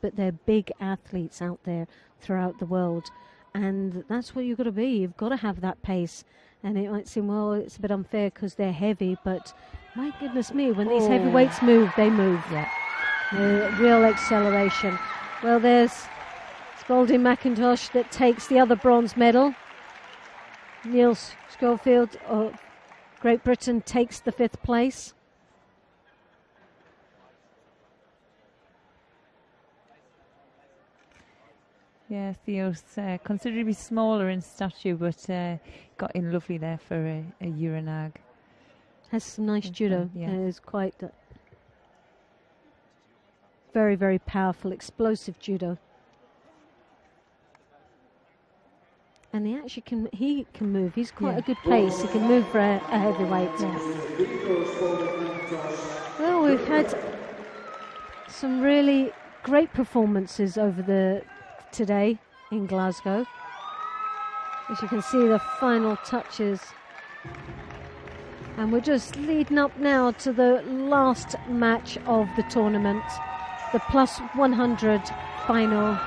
but they're big athletes out there throughout the world. And that's what you've got to be. You've got to have that pace. And it might seem, well, it's a bit unfair because they're heavy, but my goodness me, when these Oh. heavyweights move, they move. Yeah. Uh, real acceleration. Well, there's Spalding McIntosh that takes the other bronze medal. Niels Schofield of Great Britain takes the fifth place. Yeah, Theo's uh, considerably smaller in stature, but uh, got in lovely there for a, a Ura-nage. Has some nice judo. yeah. Uh, It's quite very, very powerful, explosive judo. And he actually can he can move. He's quite Yeah. a good pace. He can move for a, a heavyweight. Well, we've had some really great performances over the today in Glasgow. As you can see, the final touches. And we're just leading up now to the last match of the tournament, the plus 100 final